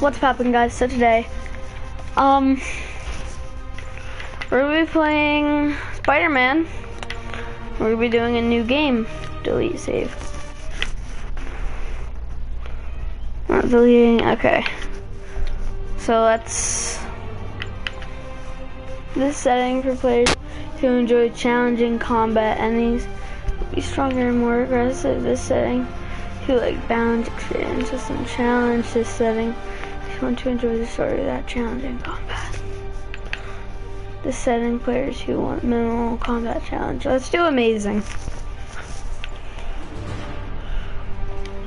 What's poppin' guys? So today, um, we're gonna be playing Spider-Man. We're gonna be doing a new game. Delete save. Not deleting, okay. So let's, this setting for players to enjoy challenging combat enemies, be stronger and more aggressive. This setting to like balance experiences and challenge this setting want to enjoy the story of that challenging combat. The setting players who want minimal combat challenge. Let's do amazing.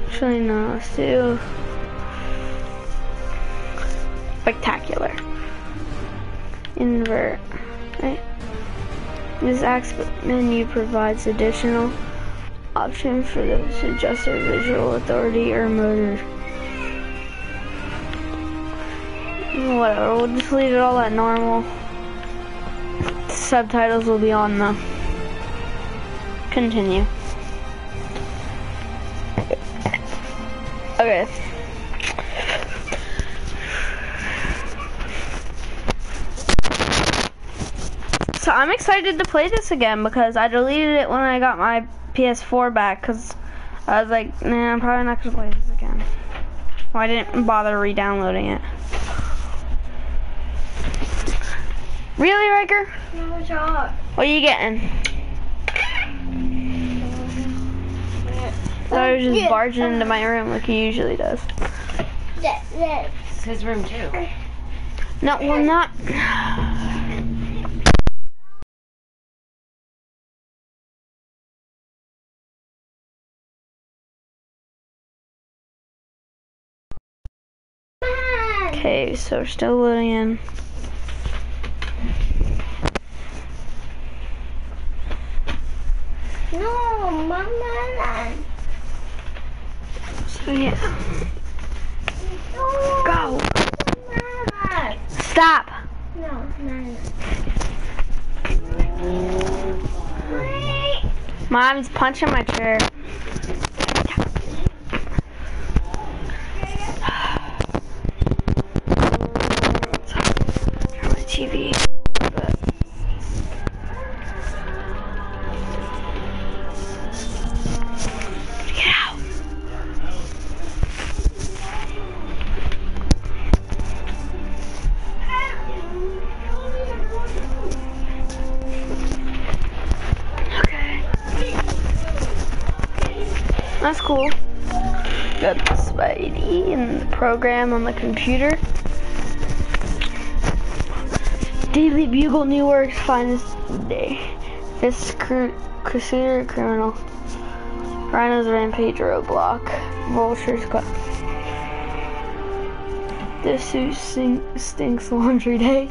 Actually no, let's do spectacular. Invert. Right? This aspect menu provides additional option for those to adjust their visual authority or motor. Whatever, we'll just leave it all at normal. Subtitles will be on the continue. Okay. So I'm excited to play this again because I deleted it when I got my PS4 back because I was like, nah, I'm probably not gonna play this again. Well, I didn't bother re-downloading it. Really, Riker? No shot. What are you getting? So I was just barging into my room like he usually does. That, that. It's his room too. No, well not. Okay, so we're still loading in. No, mama. So yeah, No. go. Mama. Stop. No, Wait. Mom's punching my chair. Program on the computer. Daily Bugle New York's finest day. This cru- crusader criminal. Rhino's Rampage Roadblock. Vulture's got. This suit stinks laundry day.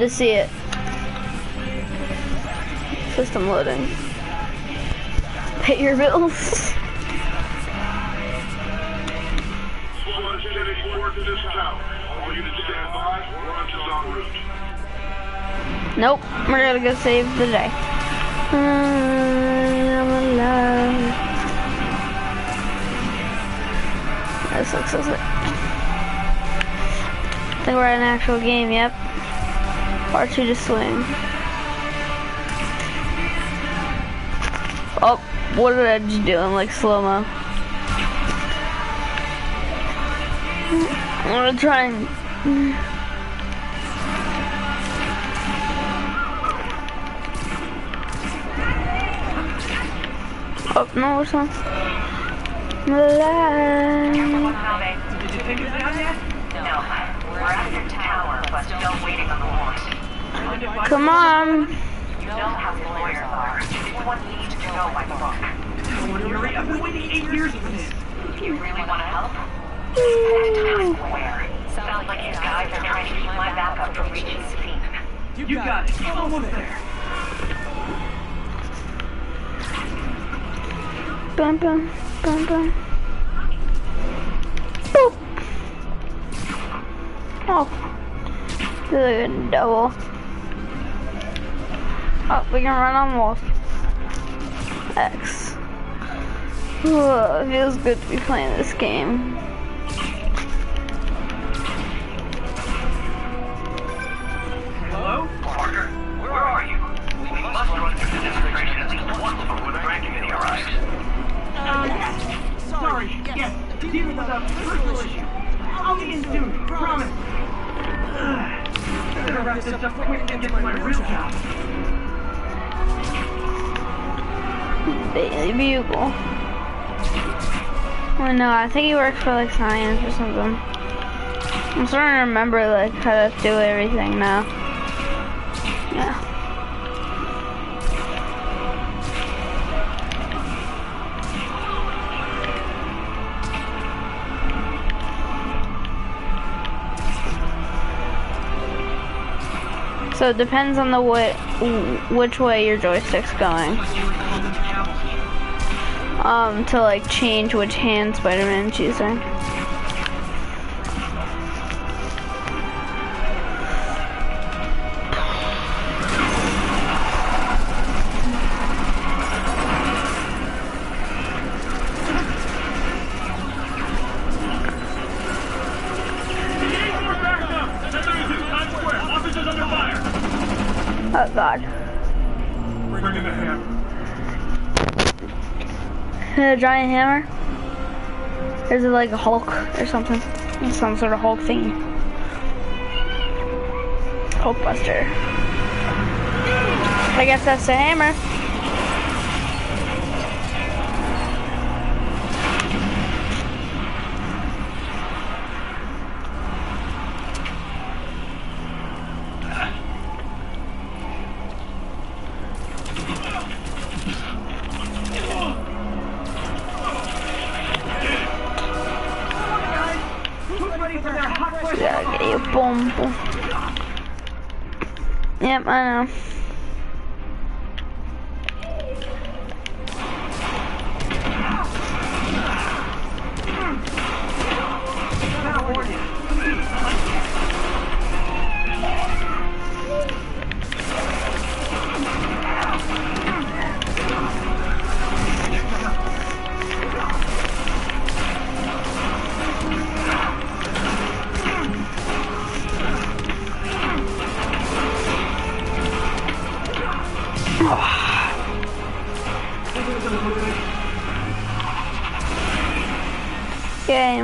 To see it. System loading. Pay your bills. Squad 1084 to this tower. All units stand by. Launch is en route. Nope, we're gonna go save the day. This looks sick. I think we're at an actual game, yep. R2 to swing. Oh, what did I just do? I'm like slow-mo. I'm gonna try and Oh, no, which one? Alive. Did you pick it down yet? No, we're at your tower, but still waiting on the warrant. Come on. You know how lawyers are. Everyone needs to go by the book. Come on, hurry. I've been waiting eight years for this. you really want to help, head to Times Square. Sounds like his guys are trying to keep my backup from reaching peak. You got it. Almost there. Bum bum bum bum. Boop. Oh. Good double. Oh, we can run on wolf. X. Ugh, it feels good to be playing this game. Hello? Parker, where are you? We must run through the demonstration at least once before the grant committee arrives. Um, sorry. Yes. Dealing with a personal issue. I'll be in soon. Promise. Ugh. Better wrap this up quick and get to my real job. Daily Bugle. Oh no, I think he works for like science or something. I'm starting to remember like how to do everything now. Yeah. So it depends on the way, which way your joystick's going. Um, to like change which hand Spider-Man's using. A giant hammer? Is it like a Hulk or something? Some sort of Hulk thingy. Hulkbuster. I guess that's a hammer.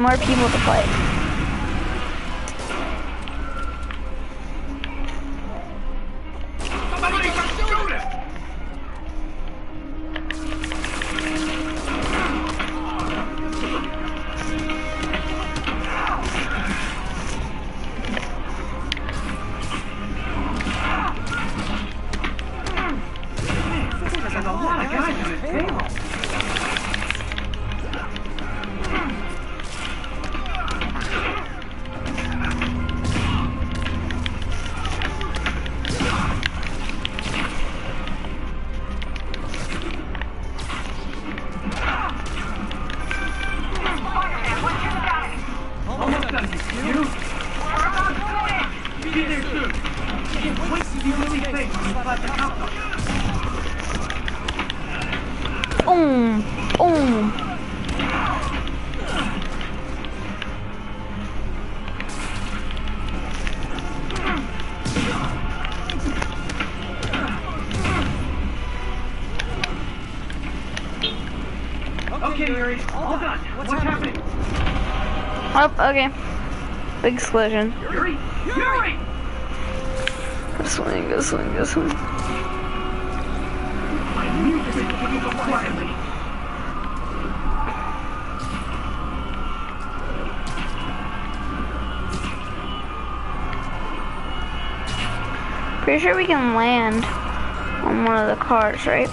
More people to play. Okay, Yuri, all done. What's happening? Oh, okay. Big explosion. Yuri! Yuri! This swing, this swing, go swing. I knew this would you go quietly. Pretty sure we can land on one of the cars, right?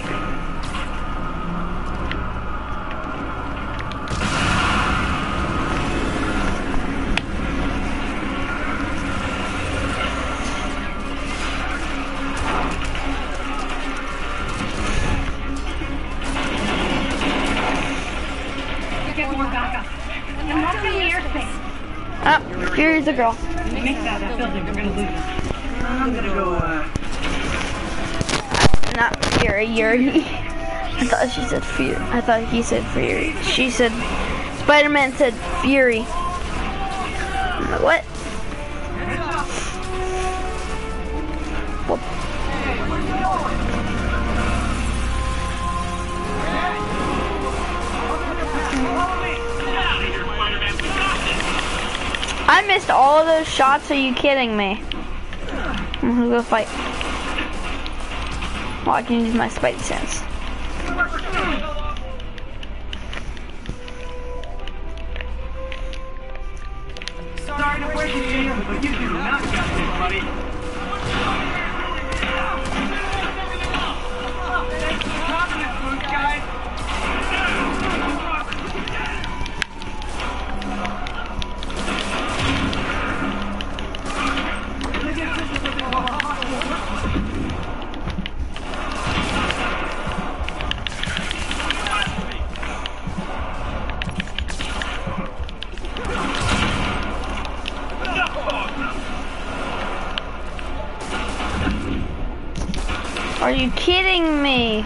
Fury's a girl. Make that, that feels like we're gonna lose. I'm gonna go, uh... Not Fury, Yuri. I thought she said Fury. I thought he said Fury. She said, Spider-Man said Fury. Shots. Are you kidding me? I'm gonna go fight. Well, I can use my spidey sense. Sorry to break it but you do not buddy. Are you kidding me?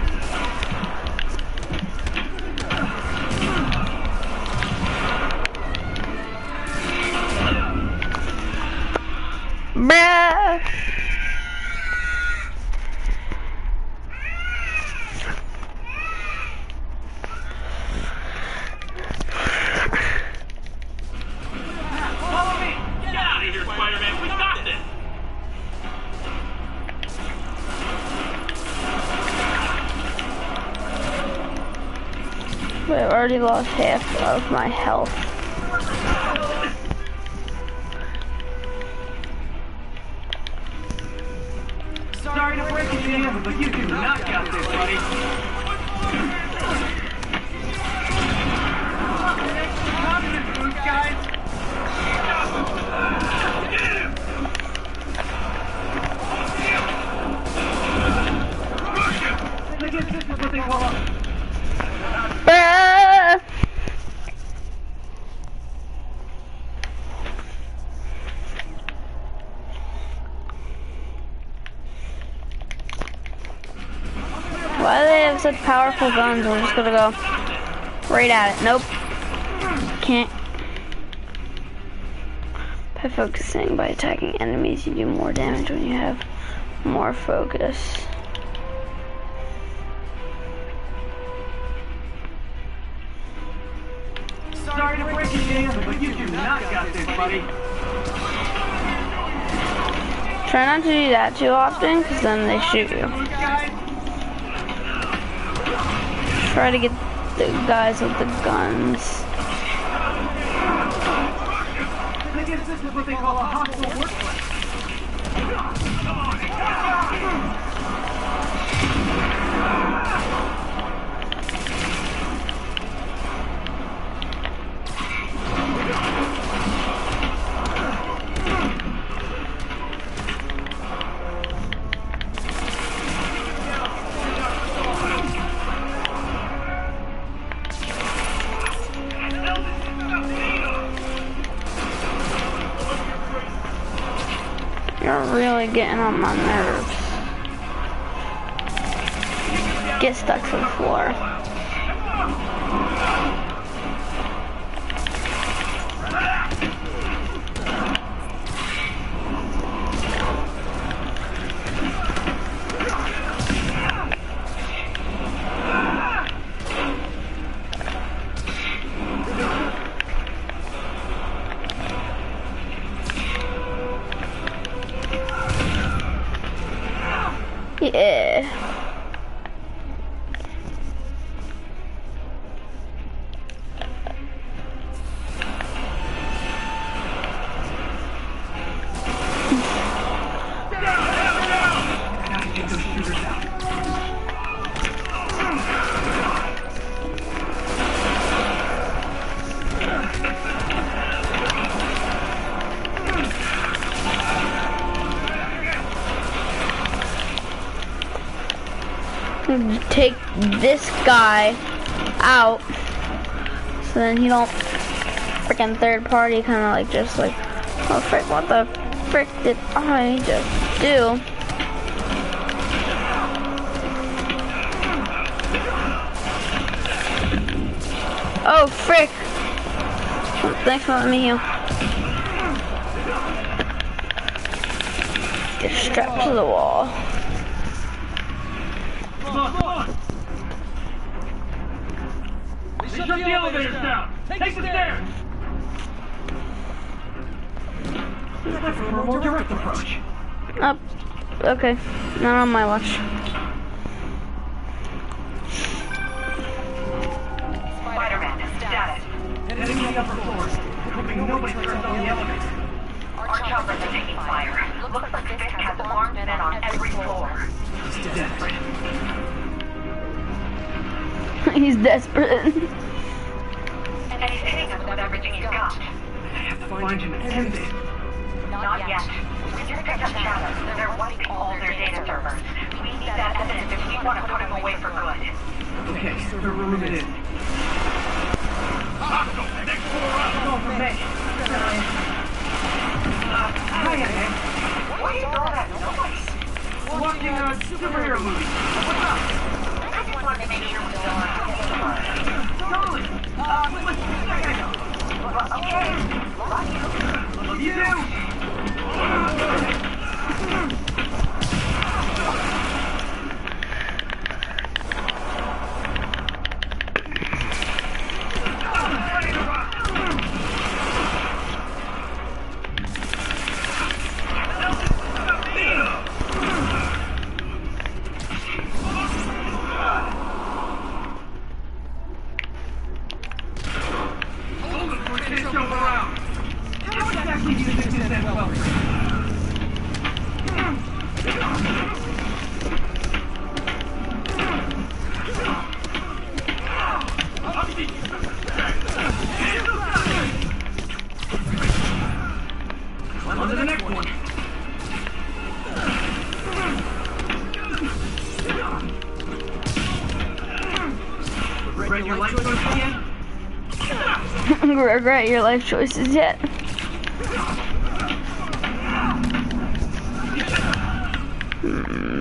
Wait, I've already lost half of my health. Sorry to break it to you, but you do not got this, buddy. Look at this, Bruh. Why do they have such powerful guns? We're just gonna go right at it. Nope. Can't. By focusing by attacking enemies, you do more damage when you have more focus. Sorry to break it you, but you do not got this, buddy. Try not to do that too often, because then they shoot you. Try to get the guys with the guns. On my nerves. Get stuck to the floor. Take this guy out. So then he don't freaking third party kind of like just like Oh frick, what the frick did I just do? Oh frick! Thanks for letting me heal. Get strapped to the wall. Not on my watch. Spider-Man, status. Heading to upper floors. Hoping nobody turns on the elevator. Our choppers taking fire. Looks like Fisk has alarmed men on every floor. He's desperate. He's desperate. And he's hitting us with everything he's got. I have to find him and end it. Not yet. Picked up Shadows. They're wiping all their data servers. We need that evidence if we want to put him away for good. Okay, server room it is. Next floor up. Go for me. Uh, hiya, man. What is all that noise? Watching a superhero movie. What's up? I just wanted to make sure we're still have Totally. Uh, listen, I gotta go. Okay. Love you. Love you Ah! Regret your life choices yet? Regret your life choices yet. Hmm.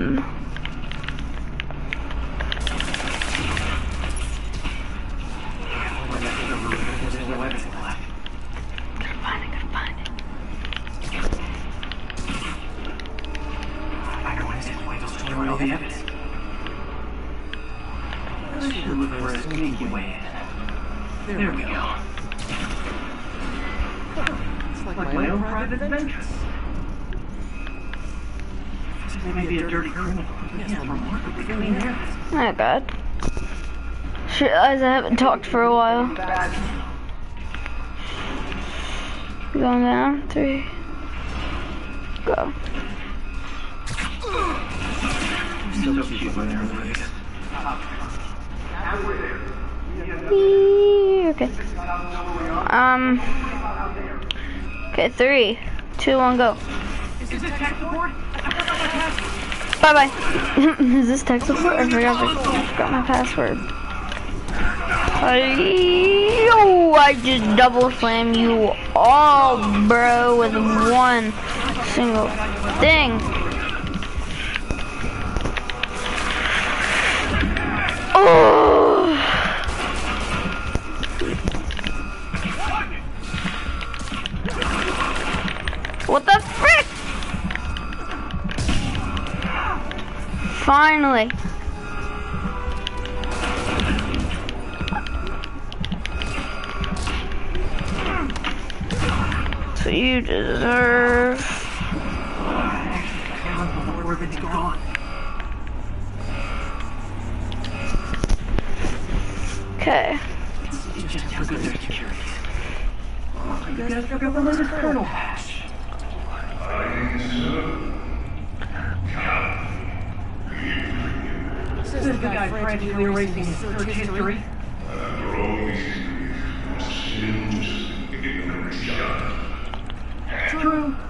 Realized I haven't talked for a while. Going down, three. Go. Okay. Um. Okay, three, two, one, go. Bye bye. Is this tech support? I forgot, I forgot my password. I just double slam you all, bro, with one single thing. Oh. What the frick? Finally. So you deserve. Okay. You latest kernel. This is the guy frantically erasing his search history.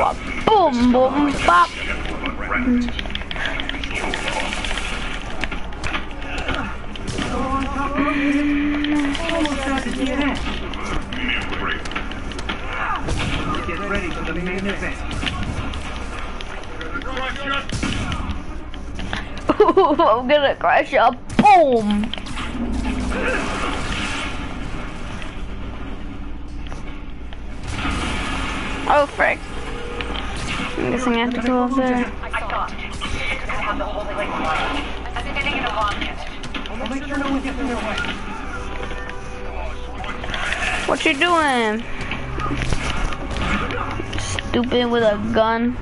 wop. Boom, boom, bop. Get ready for the main event. I'm gonna crash up. Boom! Oh, frick. I'm guessing I have to go up there. What you doing? Stupid with a gun.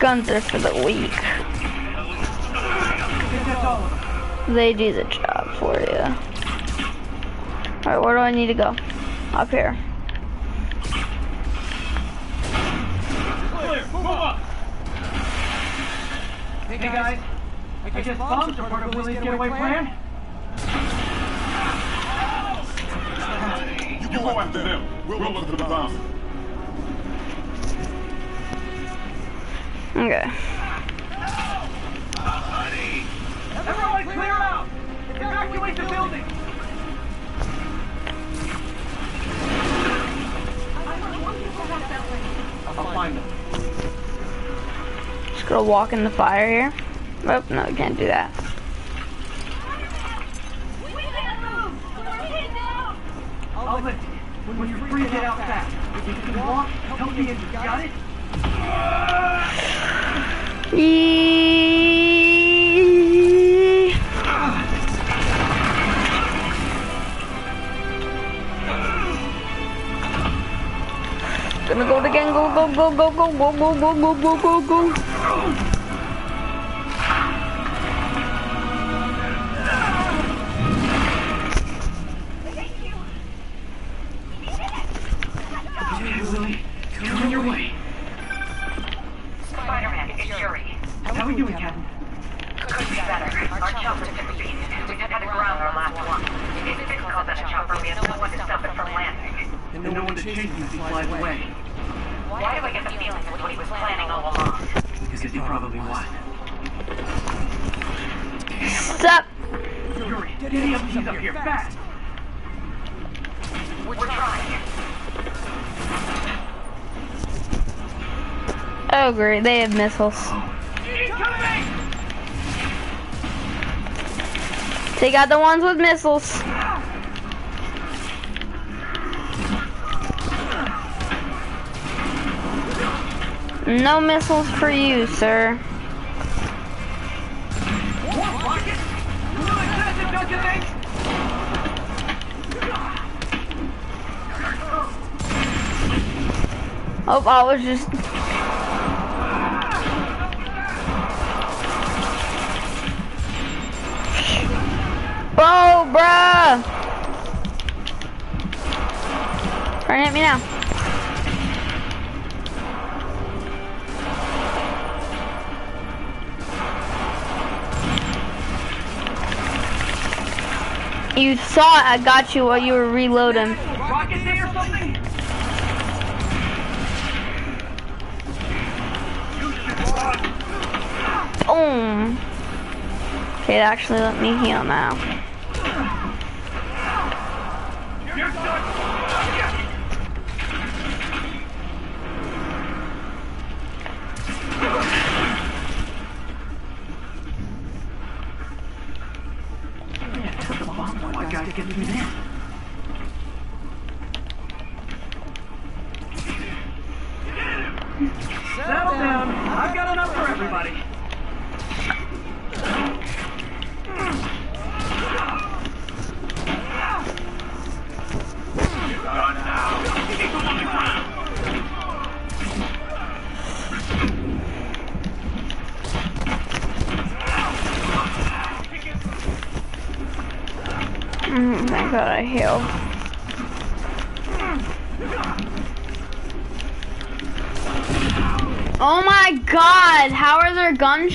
Guns are for the weak. They do the job for you. Alright, where do I need to go? Up here. I guess bombs are part of Willie's getaway plan. You go after them. We'll look for the bomb. Okay. Everyone clear out! Evacuate the building! I'll find them. Just gonna walk in the fire here. Oh, no, you can't do that. You. When you're free, get out fast. If you can walk, help me in. Got it? Eee. Gonna go again, go, go, go, go, go, go, go, go, go, go, go, go. He was planning all along? Because he probably was. Stop. Yuri, get any of these up here, fast! We're trying. Oh, great, they have missiles. Incoming! Take out the ones with missiles. No missiles for you, sir. Oh, I was just I got you while you were reloading. Boom. Okay, actually let me heal now. gotta get that.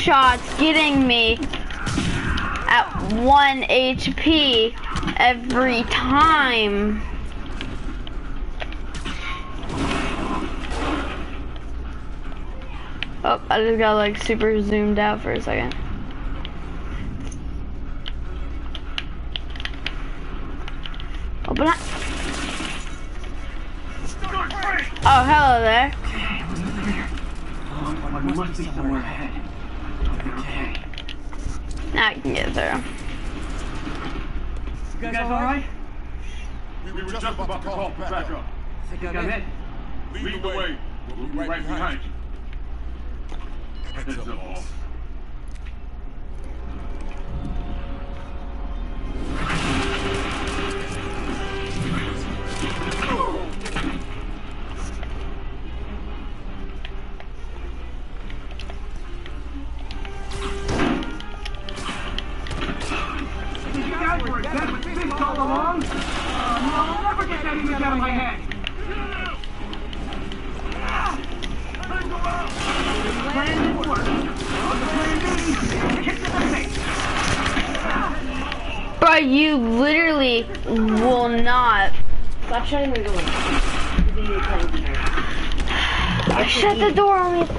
Oh gunshots getting me? at 1 HP every time. Oh, I just got like super zoomed out for a second. Open up. Oh, hello there. But we must be somewhere ahead. Okay. Now I can get through. You guys alright? We were just about to call back up. Think I'm it? Lead the way. We'll be right behind you. Heads up, boss.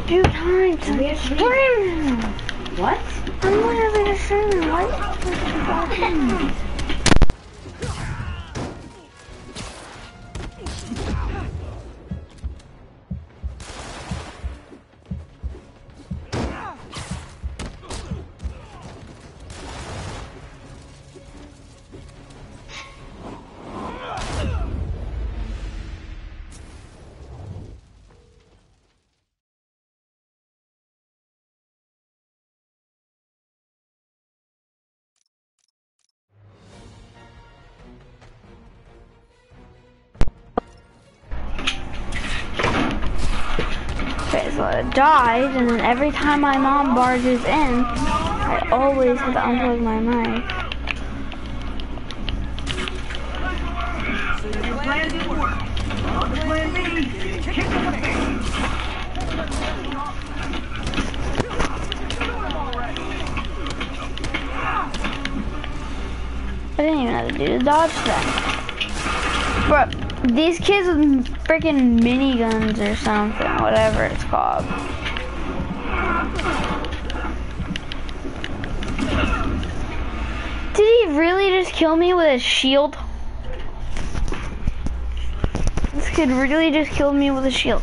Door only a few times. We have to leave. What? I'm literally screaming. What? Died, and then every time my mom barges in, I always have to unplug my mic. I didn't even have to do the dodge that. Bro, these kids with freaking miniguns or something, whatever it's called. Did he really just kill me with a shield? This kid really just killed me with a shield.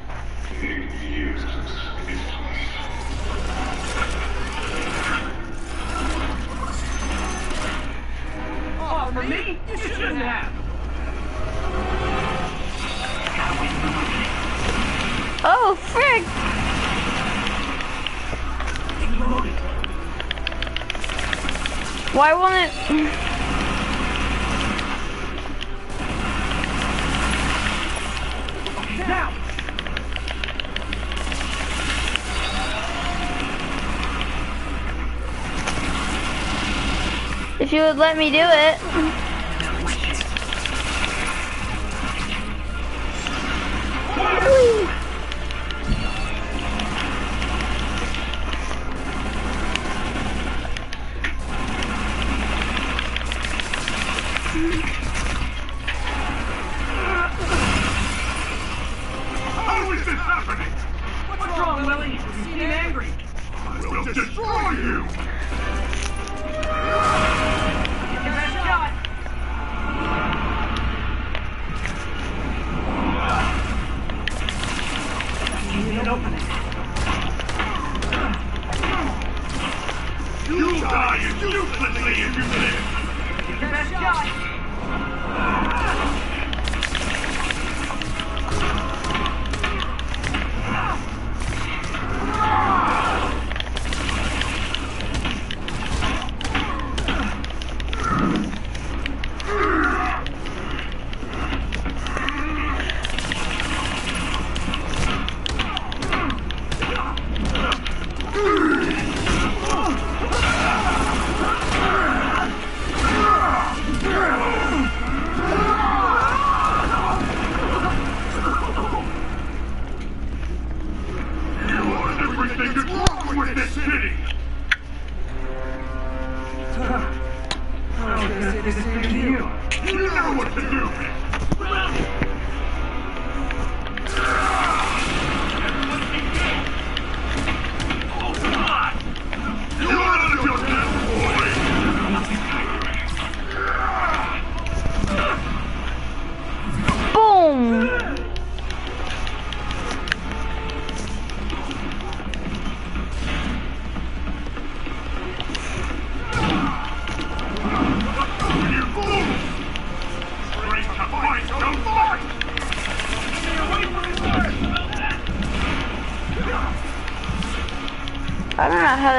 Oh, for me? You shouldn't have. Oh, frick! Why won't it... If you would let me do it.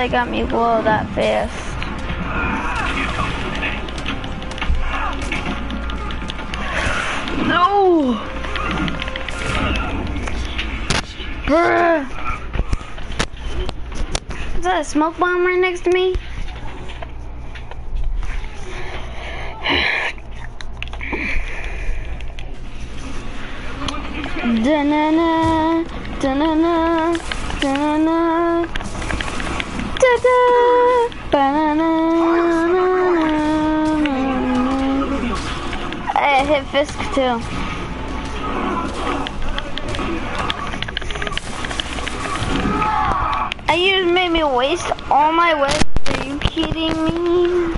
They got me below that fast. No! Bruh. Is that a smoke bomb right next to me? Too. And you just made me waste all my webs. Are you kidding me?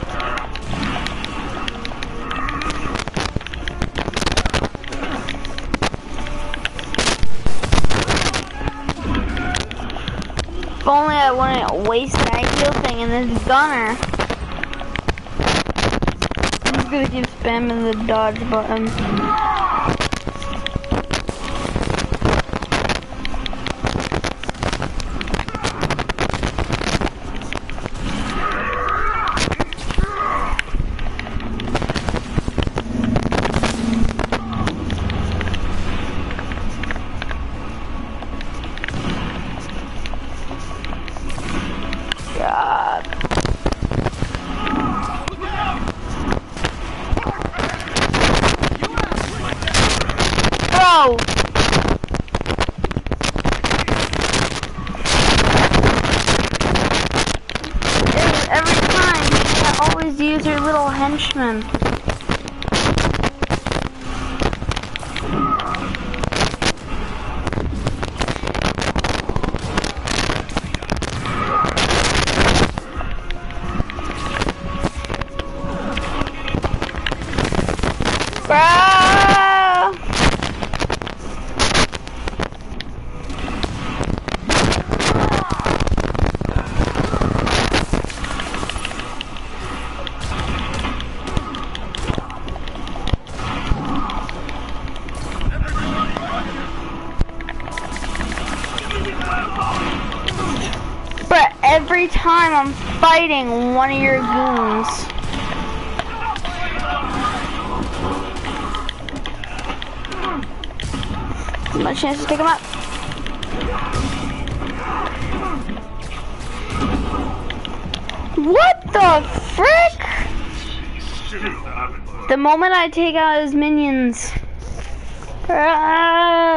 If only I wouldn't waste that heal thing and this gunner. I'm just gonna keep spamming the dodge button. I'm fighting one of your goons. This my chance to take him out. What the frick? The moment I take out his minions. Ah.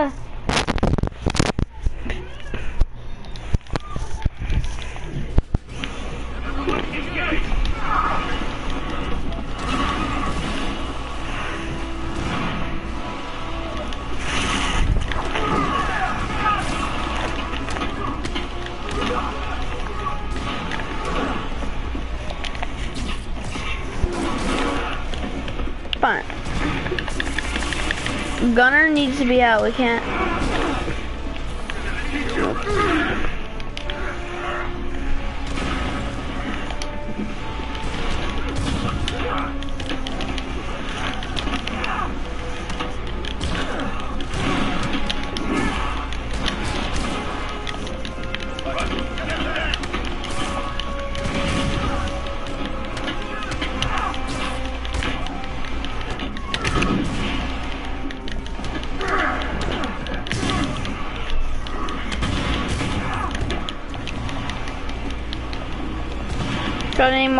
To be out. We can't.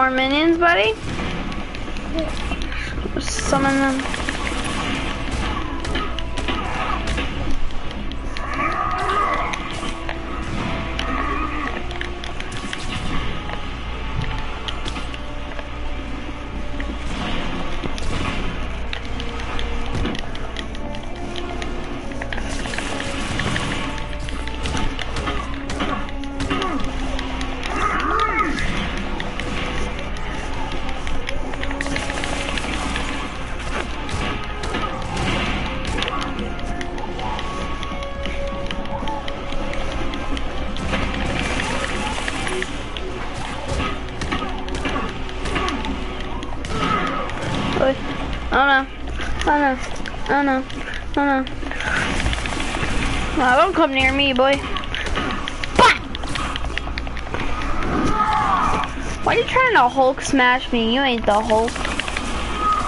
More minions, buddy? Summon them. Don't come near me, boy. Bah! Why are you trying to Hulk smash me? You ain't the Hulk.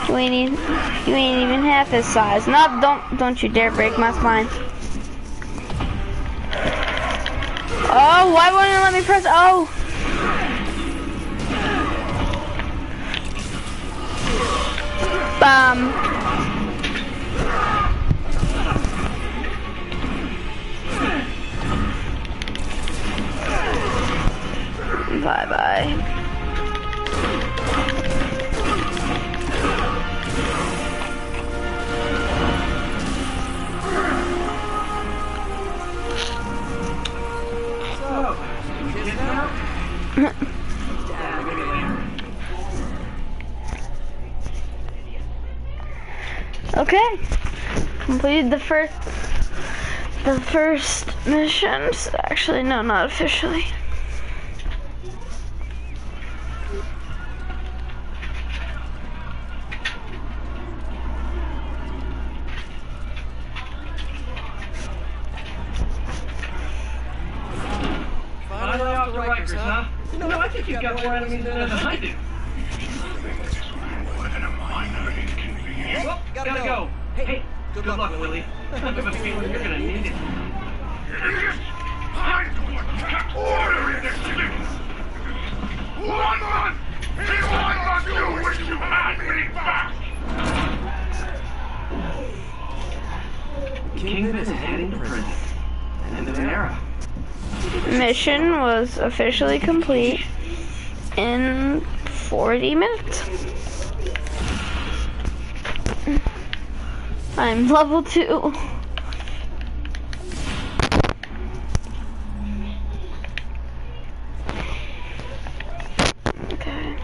You ain't even, you ain't even half his size. No, don't don't you dare break my spine. Oh, why won't you let me press Oh! Bum. Bye bye. Okay. Completed the first the first missions. Actually no, not officially. Finally off the Rikers, huh? No, More enemies than I do. Well, gotta, go. Hey, good, luck, Willie. I have a feeling you're gonna need it. Is heading. Mission was officially complete in 40 minutes. I'm level 2. Okay.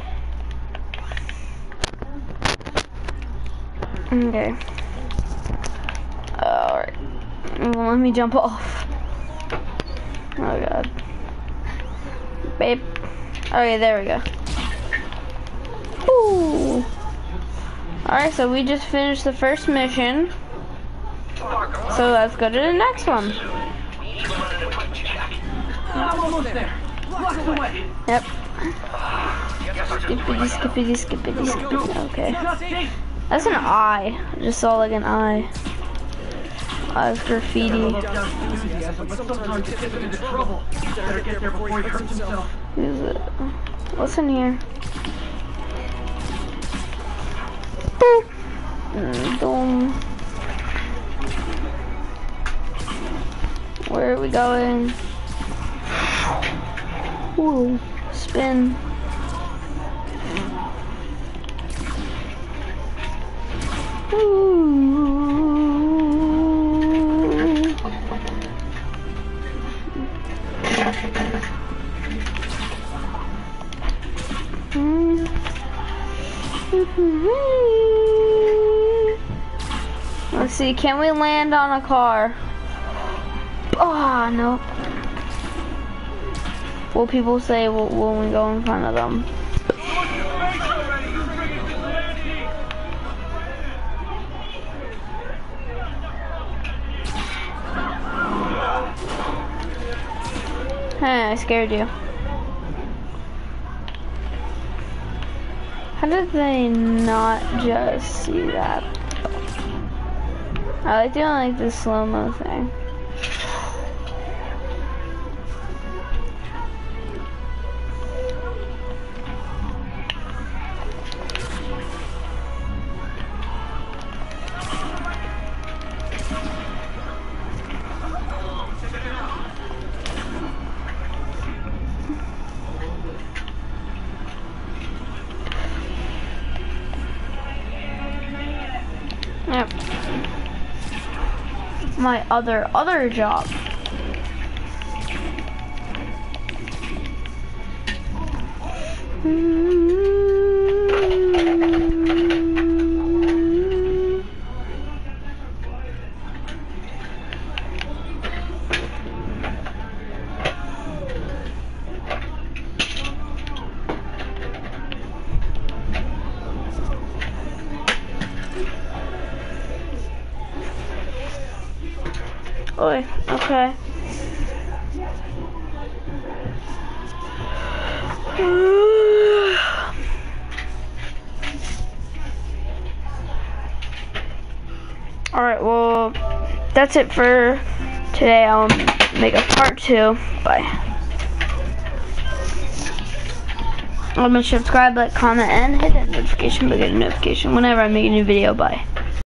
Okay. Alright. Let me jump off. Oh god. Babe. Okay, there we go. Ooh. Alright, so we just finished the first mission. So let's go to the next one. I'm almost there. Yep. Skippity, skippity, skippity, skippity. Okay. That's an eye. I just saw like an eye. Of graffiti. Who's it? What's in here? Boop. Mm, Boom. Where are we going? Ooh, spin. Ooh. See, can we land on a car? Oh, no. Will people say when we go in front of them? Hey, I scared you. How did they not just see that? I like doing like the slow-mo thing. My other other job. That's it for today. I'll make a part two. Bye. Remember to subscribe, like, comment, and hit that notification bell get a notification whenever I make a new video. Bye.